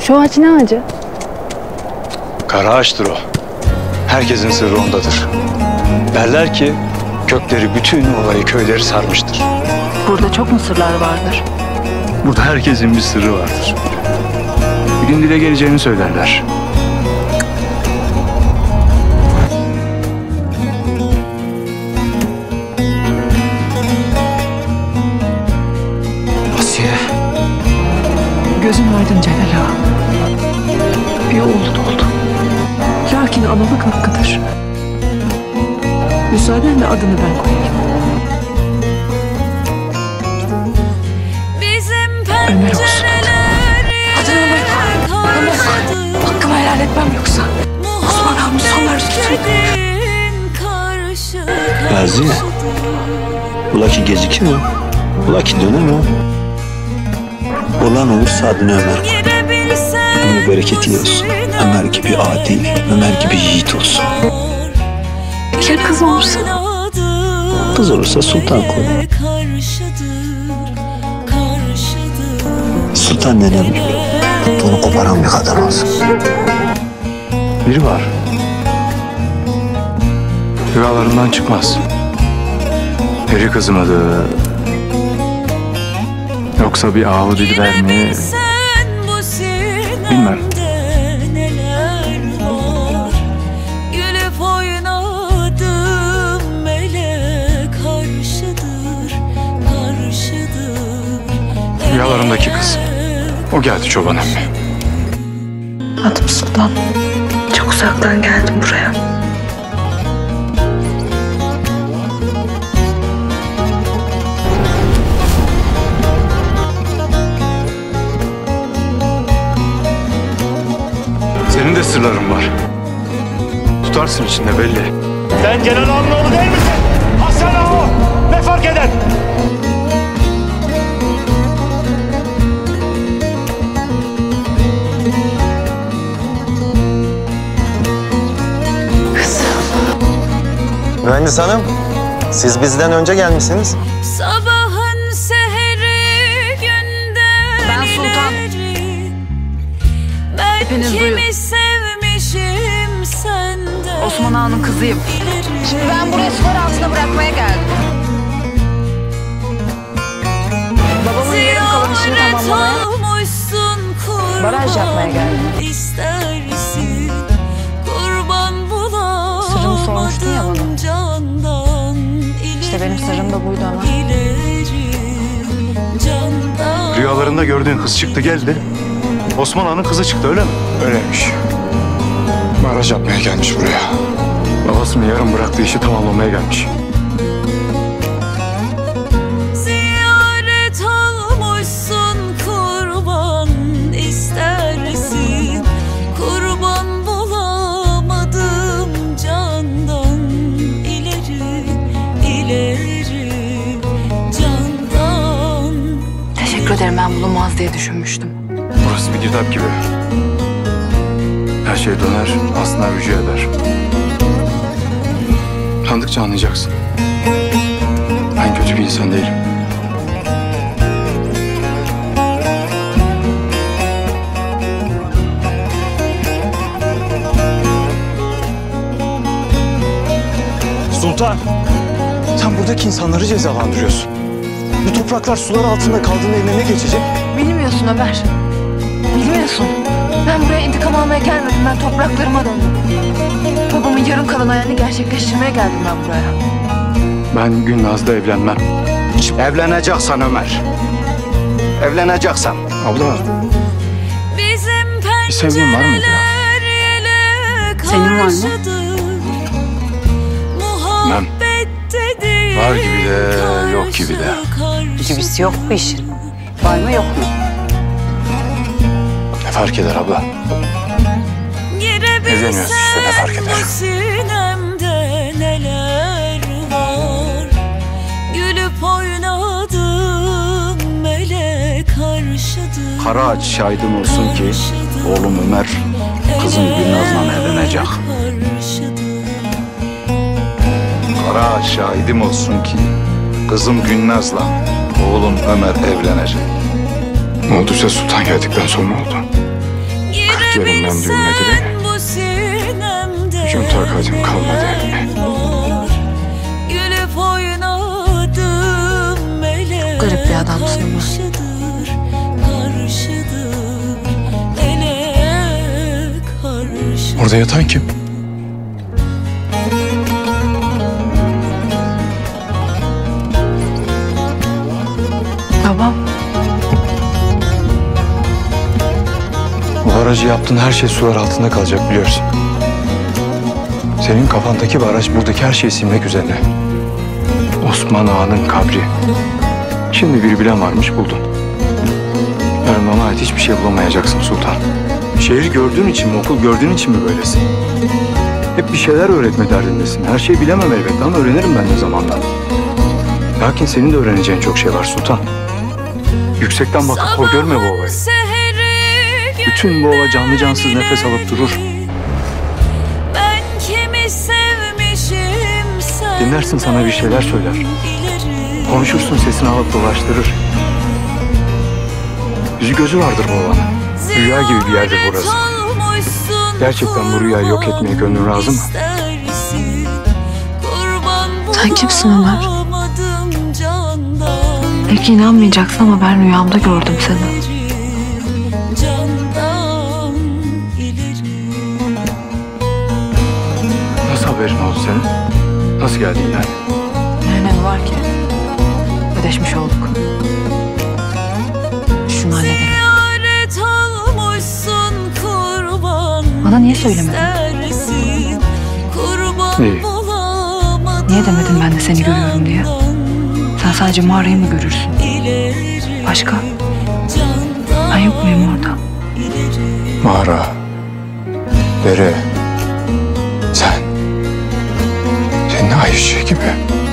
Şu ağaç ne ağacı? Kara ağaçtır o. Herkesin sırrı ondadır. Derler ki kökleri bütün olayı köyleri sarmıştır. Burada çok mu sırlar vardır? Burada herkesin bir sırrı vardır. Bir gün dile geleceğini söylerler. Gözün aydın Celal ağa. Bir oğlu doğdu. Lakin analık hakkıdır. Müsaadenle adını ben koyayım. Bizim Ömer olsun adı. Adını Ömer koy. Ömer koy. Hakkımı helal etmem yoksa. Osman abi sonlar tutacak. Gazi. Ula ki gecikir mi? Ula ki döner mi? Olan olursa adını Ömer koy. Ömür bereketi olsun. Ömer gibi adil, Ömer gibi yiğit olsun. Ya kız olursa? Kız olursa Sultan koy. Sultan nenem gibi. Bunu koparan bir kadın olsun. Biri var. Rüyalarından çıkmaz. Peri kızım adı. Yoksa bir ahu dilber mi? Bilmem. Neler var Gülüp oynadım melek karşıdır Karşıdır Rüyalarımdaki kız. O geldi çoban emmi. Adım Sultan. Çok uzaktan geldim buraya. De sırların var. Tutarsın içinde belli. Sen Celal Ağa'nın oğlu değil misin? Hasan Ağa. Ne fark eder? Mühendis hanım, siz bizden önce gelmişsiniz. Sabahın seheri günden Ben Sultan. Hepiniz senden Osman Ağa'nın kızıyım. Şimdi ben buraya sular altına bırakmaya geldim. Babamın yarım kalan işini tamamlamaya. Baraj yapmaya geldim. Sırrımı sormuştun ya bana. İşte benim sırrım da buydu ama. Rüyalarında gördüğün kız çıktı geldi. Osman Ağa'nın kızı çıktı öyle mi? Öyleymiş. Baraj yapmaya gelmiş buraya. Babasının yarım bıraktığı işi tamamlamaya gelmiş. Ziyaret olmuşsun kurban istersin Kurban bulamadım candan ileri ileri candan Teşekkür ederim ben bulunmaz diye düşünmüştüm. Burası bir girdap gibi. Her şey döner, aslında rücu eder. Tanıdıkça anlayacaksın. Ben kötü bir insan değilim. Sultan, sen buradaki insanları cezalandırıyorsun. Bu topraklar sular altında kaldığında eline ne geçecek? Bilmiyorsun Ömer. Bilmiyorsun. Ben buraya intikam almaya gelmedim. Ben topraklarıma döndüm. Babamın yarım kalan hayalini gerçekleştirmeye geldim ben buraya. Ben Gülnaz'la evlenmem. Evleneceksen Ömer. Evleneceksen. Abla, Bizim Bir sevgilin var mıydı ya? Senin var mı? Muhabbette Var gibi de, yok gibi de. Gibisi yok bu işin. Var mı yok mu? Fark eder abla? Evleniyoruz işte, ne fark eder? Sinemde neler var Gülüp oynadım melek karşıdır Kara ağaç şahidim olsun ki oğlum Ömer kızım Gülnaz'la evlenecek. Kara şahidim olsun ki kızım Gülnaz'la oğlum Ömer evlenecek. Ne olduysa sultan geldikten sonra oldu. Gözlerimden düğmedi Hücum takatim kalmadı. Garip bir adamsın ama. Orada yatan kim? Babam. Barajı yaptığın her şey sular altında kalacak biliyorsun. Senin kafandaki baraj buradaki her şeyi silmek üzerine. Osman Ağa'nın kabri. Şimdi bir bilen varmış buldun. Yarın bana ait hiçbir şey bulamayacaksın Sultan. Şehri gördüğün için mi, okul gördüğün için mi böylesin? Hep bir şeyler öğretme derdindesin. Her şeyi bilemem elbette ama öğrenirim ben de zamanla. Lakin senin de öğreneceğin çok şey var Sultan. Yüksekten bakıp hor görme bu olayı. Bütün bu ova canlı cansız nefes alıp durur. Ben kimi sevmişim sen Dinlersin sana bir şeyler söyler. Konuşursun sesini alıp dolaştırır. Yüzü gözü vardır bu ovanın. Rüya gibi bir yerdir burası. Gerçekten bu rüyayı yok etmeye gönlün razı mı? Sen kimsin Ömer? Belki inanmayacaksın ama ben rüyamda gördüm seni. Haberin oldu senin? Nasıl geldin yani? Ne önemi var ki? Ödeşmiş olduk. Şunu halledelim. Ziyaret olmuşsun kurban Bana niye söylemedin? istersin, Kurban İyi. bulamadım Niye demedin ben de seni görüyorum diye? Sen sadece mağarayı mı görürsün? ileri Başka? Ben yok muyum orada? Mağara. Dere. Sen. Senin ay ışığı gibi.